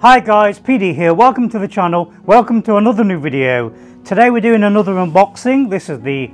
Hi guys, PD here, welcome to the channel, welcome to another new video. Today we're doing another unboxing, this is the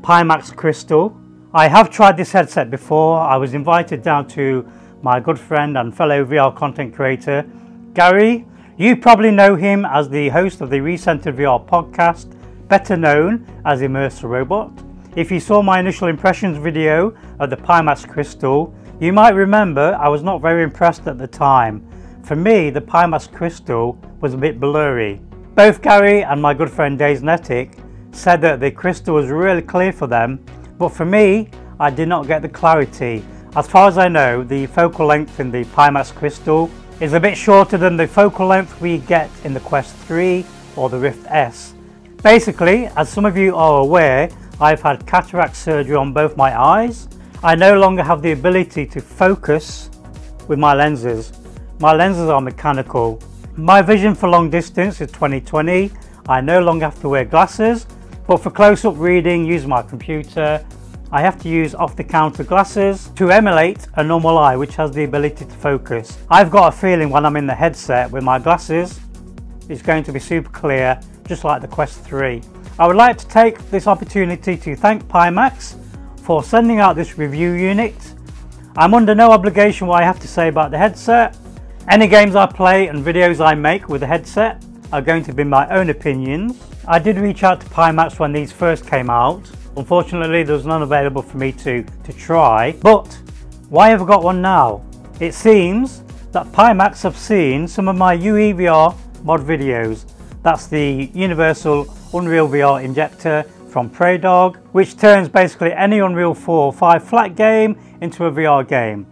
Pimax Crystal. I have tried this headset before, I was invited down to my good friend and fellow VR content creator, Gary. You probably know him as the host of the Recentered VR podcast, better known as Immersive Robot. If you saw my initial impressions video of the Pimax Crystal, you might remember I was not very impressed at the time. For me, the Pimax Crystal was a bit blurry. Both Gary and my good friend Dazenetic said that the crystal was really clear for them, but for me, I did not get the clarity. As far as I know, the focal length in the Pimax Crystal is a bit shorter than the focal length we get in the Quest 3 or the Rift S. Basically, as some of you are aware, I've had cataract surgery on both my eyes. I no longer have the ability to focus with my lenses my lenses are mechanical. My vision for long distance is 2020. I no longer have to wear glasses, but for close-up reading using my computer, I have to use off-the-counter glasses to emulate a normal eye which has the ability to focus. I've got a feeling when I'm in the headset with my glasses, it's going to be super clear, just like the Quest 3. I would like to take this opportunity to thank Pimax for sending out this review unit. I'm under no obligation what I have to say about the headset, any games I play and videos I make with a headset are going to be my own opinions. I did reach out to Pimax when these first came out. Unfortunately, there was none available for me to, to try. But why have I got one now? It seems that Pimax have seen some of my UEVR mod videos. That's the Universal Unreal VR injector from PrayDog, which turns basically any Unreal 4 or 5 flat game into a VR game.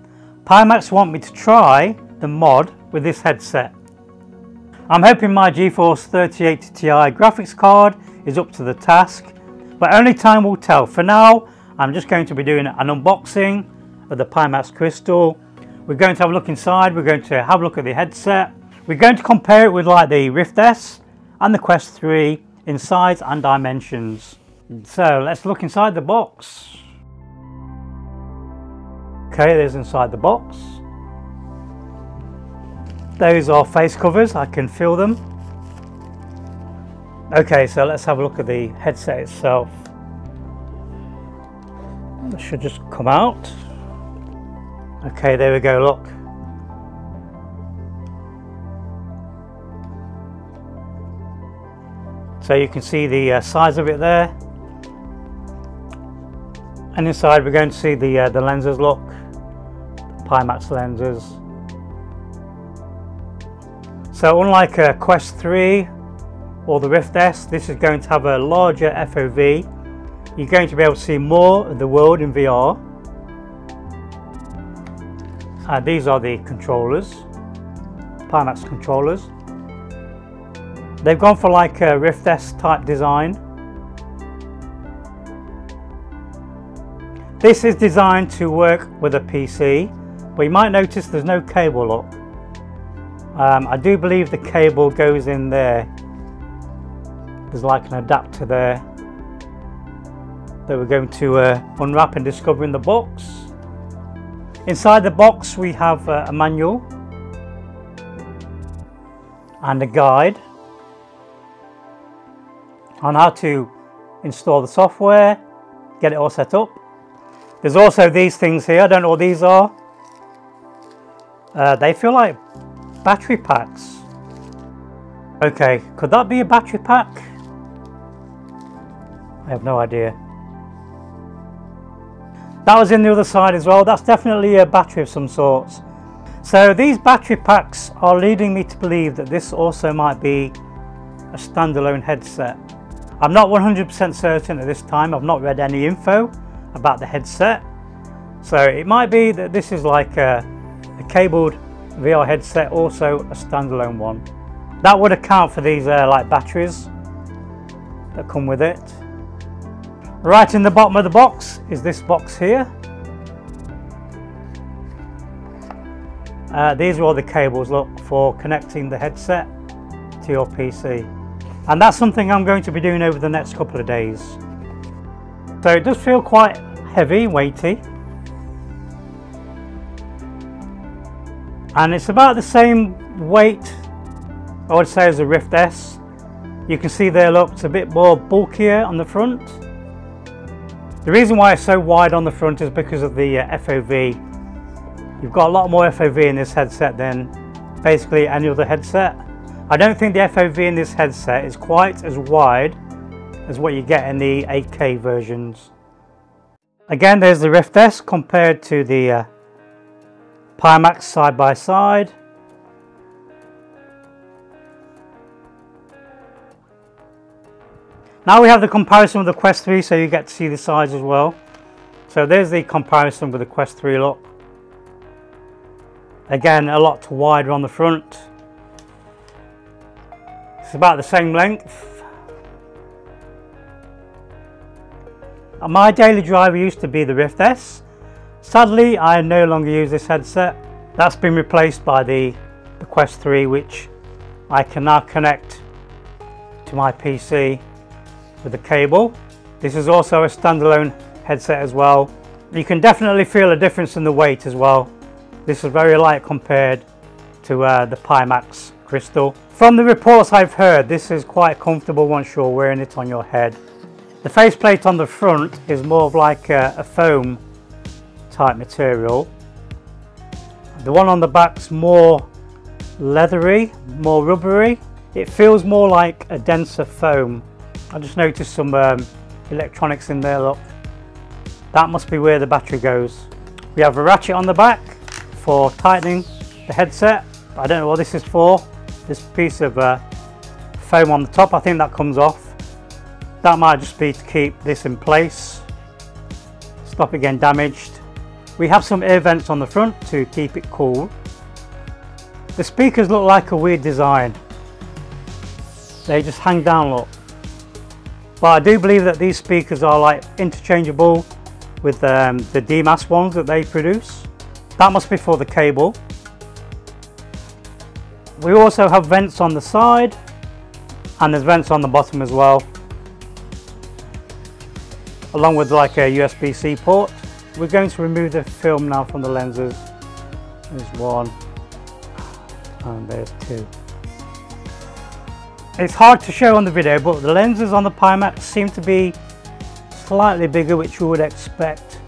Pimax want me to try the mod with this headset. I'm hoping my GeForce 3080 Ti graphics card is up to the task, but only time will tell. For now, I'm just going to be doing an unboxing of the Pimax Crystal. We're going to have a look inside, we're going to have a look at the headset. We're going to compare it with like the Rift S and the Quest 3 in size and dimensions. So let's look inside the box. Okay, there's inside the box. Those are face covers, I can feel them. Okay, so let's have a look at the headset itself. It should just come out. Okay, there we go, look. So you can see the uh, size of it there. And inside we're going to see the, uh, the lenses, look. The Pimax lenses. So unlike a Quest 3 or the Rift S, this is going to have a larger FOV. You're going to be able to see more of the world in VR. Uh, these are the controllers, Pimax controllers. They've gone for like a Rift S type design. This is designed to work with a PC, but you might notice there's no cable look. Um, I do believe the cable goes in there. There's like an adapter there that we're going to uh, unwrap and discover in the box. Inside the box we have uh, a manual and a guide on how to install the software, get it all set up. There's also these things here, I don't know what these are. Uh, they feel like Battery packs. Okay, could that be a battery pack? I have no idea. That was in the other side as well. That's definitely a battery of some sorts. So these battery packs are leading me to believe that this also might be a standalone headset. I'm not 100% certain at this time. I've not read any info about the headset. So it might be that this is like a, a cabled VR headset, also a standalone one. That would account for these uh, like batteries that come with it. Right in the bottom of the box is this box here. Uh, these are all the cables look for connecting the headset to your PC and that's something I'm going to be doing over the next couple of days. So it does feel quite heavy, weighty and it's about the same weight I would say as the Rift S. You can see there look, it's a bit more bulkier on the front. The reason why it's so wide on the front is because of the uh, FOV. You've got a lot more FOV in this headset than basically any other headset. I don't think the FOV in this headset is quite as wide as what you get in the 8K versions. Again, there's the Rift S compared to the uh, Pimax side by side. Now we have the comparison with the Quest 3 so you get to see the size as well. So there's the comparison with the Quest 3 look. Again a lot wider on the front. It's about the same length. My daily driver used to be the Rift S. Sadly I no longer use this headset. That's been replaced by the, the Quest 3 which I can now connect to my PC with a cable. This is also a standalone headset as well. You can definitely feel a difference in the weight as well. This is very light compared to uh, the Pimax Crystal. From the reports I've heard, this is quite comfortable once you're wearing it on your head. The faceplate on the front is more of like a, a foam type material. The one on the back's more leathery, more rubbery. It feels more like a denser foam I just noticed some um, electronics in there, look. That must be where the battery goes. We have a ratchet on the back for tightening the headset. I don't know what this is for. This piece of uh, foam on the top, I think that comes off. That might just be to keep this in place, stop it getting damaged. We have some air vents on the front to keep it cool. The speakers look like a weird design. They just hang down, look. But I do believe that these speakers are like interchangeable with um, the DMAS ones that they produce. That must be for the cable. We also have vents on the side and there's vents on the bottom as well. Along with like a USB-C port. We're going to remove the film now from the lenses. There's one and there's two. It's hard to show on the video, but the lenses on the Pimax seem to be slightly bigger, which you would expect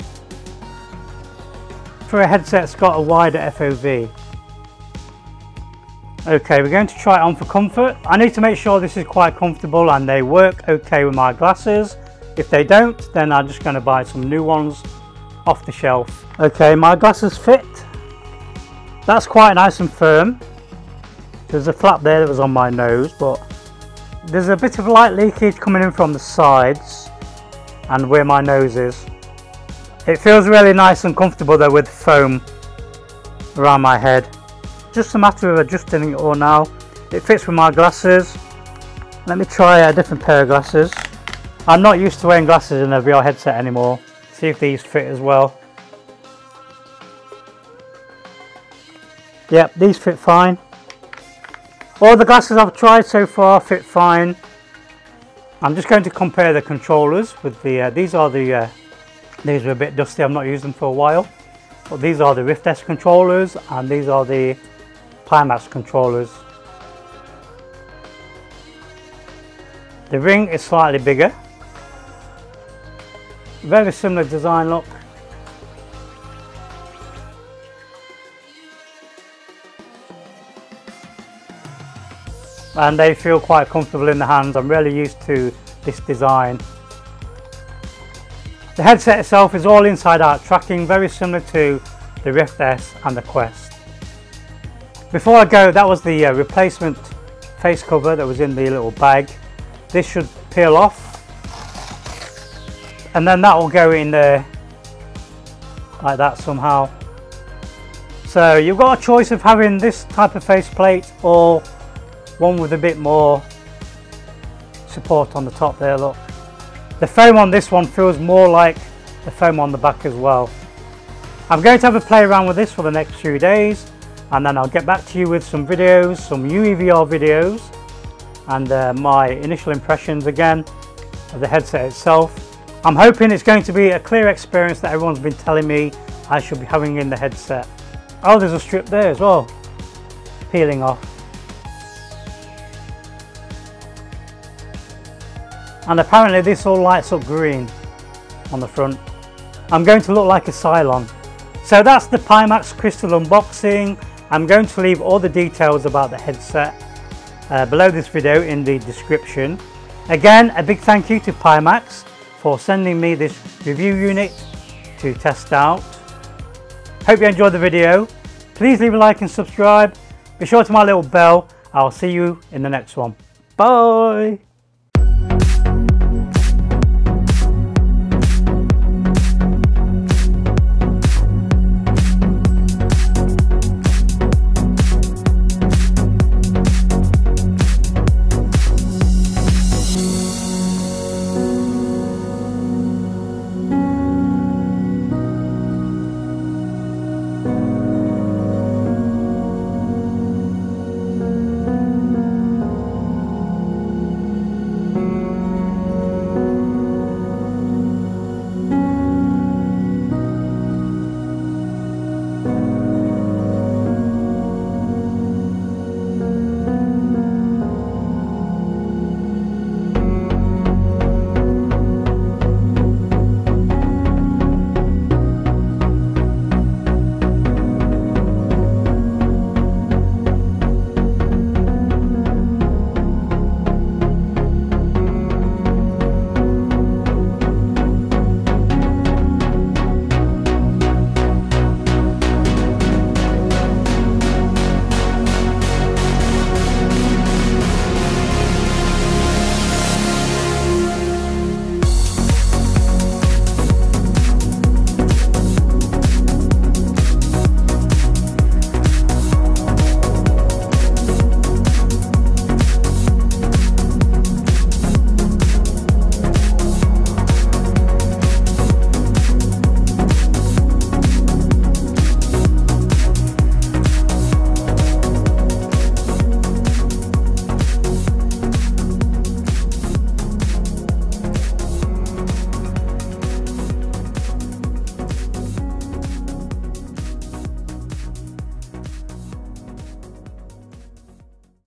for a headset that's got a wider FOV. Okay, we're going to try it on for comfort. I need to make sure this is quite comfortable and they work okay with my glasses. If they don't, then I'm just going to buy some new ones off the shelf. Okay, my glasses fit. That's quite nice and firm. There's a flap there that was on my nose, but there's a bit of light leakage coming in from the sides and where my nose is. It feels really nice and comfortable though with foam around my head. Just a matter of adjusting it all now. It fits with my glasses. Let me try a different pair of glasses. I'm not used to wearing glasses in a VR headset anymore. See if these fit as well. Yep, these fit fine. All the glasses I've tried so far fit fine. I'm just going to compare the controllers with the, uh, these are the, uh, these are a bit dusty, I've not used them for a while. But these are the Rift S controllers and these are the Pimax controllers. The ring is slightly bigger. Very similar design look. and they feel quite comfortable in the hands. I'm really used to this design. The headset itself is all inside out tracking, very similar to the Rift S and the Quest. Before I go, that was the uh, replacement face cover that was in the little bag. This should peel off and then that will go in there like that somehow. So you've got a choice of having this type of faceplate or one with a bit more support on the top there look. The foam on this one feels more like the foam on the back as well. I'm going to have a play around with this for the next few days and then I'll get back to you with some videos some UEVR videos and uh, my initial impressions again of the headset itself I'm hoping it's going to be a clear experience that everyone's been telling me I should be having in the headset. Oh, there's a strip there as well, peeling off. And apparently this all lights up green on the front. I'm going to look like a Cylon. So that's the Pimax Crystal unboxing. I'm going to leave all the details about the headset uh, below this video in the description. Again, a big thank you to Pimax for sending me this review unit to test out. Hope you enjoyed the video. Please leave a like and subscribe. Be sure to my little bell. I'll see you in the next one. Bye!